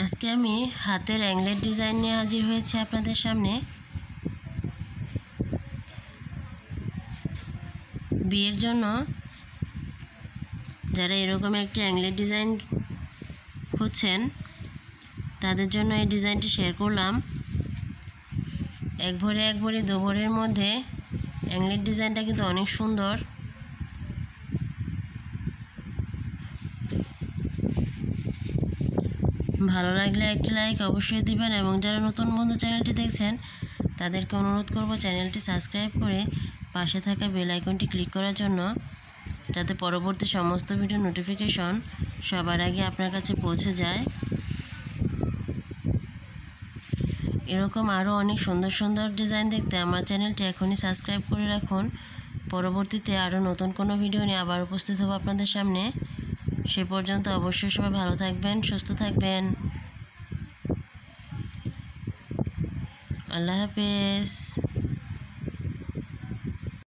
আজকে আমি হাতের অ্যাংলেট ডিজাইন নিয়ে হাজির হয়েছি আপনাদের সামনে। বিয়ের জন্য যারা এরকম একটি অ্যাংলেট ডিজাইন খুঁজছেন, তাদের জন্য এই ডিজাইনটি শেয়ার করলাম। এক ভরে এক ভরে দু ভরের মধ্যে অ্যাংলেট ডিজাইনটা কিন্তু অনেক সুন্দর। ভালো লাগলে একটি লাইক অবশ্যই দিবেন এবং যারা নতুন বন্ধু চ্যানেলটি দেখছেন, তাদেরকে অনুরোধ করব চ্যানেলটি সাবস্ক্রাইব করে পাশে থাকা বেল আইকনটি ক্লিক করার জন্য, যাতে পরবর্তী সমস্ত ভিডিও নোটিফিকেশন সবার আগে আপনার কাছে পৌঁছে যায়। এরকম আরও অনেক সুন্দর সুন্দর ডিজাইন দেখতে আমার চ্যানেলটি এখনই সাবস্ক্রাইব করে রাখুন। পরবর্তীতে আরও নতুন কোনো ভিডিও নিয়ে আবার উপস্থিত হব আপনাদের সামনে। সে পর্যন্ত অবশ্যই সবাই ভালো থাকবেন সুস্থ থাকবেন। আল্লাহ হাফেজ।